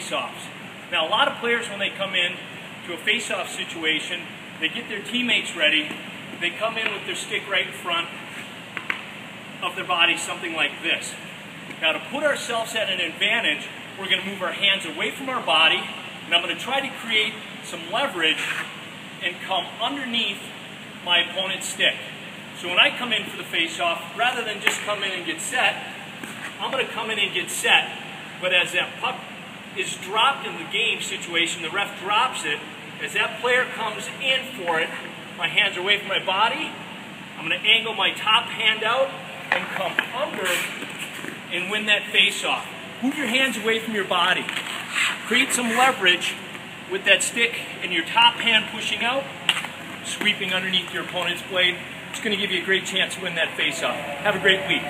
face-offs. Now, a lot of players, when they come in to a face-off situation, they get their teammates ready. They come in with their stick right in front of their body, something like this. Now, to put ourselves at an advantage, we're going to move our hands away from our body, and I'm going to try to create some leverage and come underneath my opponent's stick. So when I come in for the face-off, rather than just come in and get set, I'm going to come in and get set. But as that puck is dropped in the game situation, the ref drops it, as that player comes in for it, my hands are away from my body, I'm going to angle my top hand out and come under and win that face-off. Move your hands away from your body. Create some leverage with that stick and your top hand pushing out, sweeping underneath your opponent's blade. It's going to give you a great chance to win that face-off. Have a great week.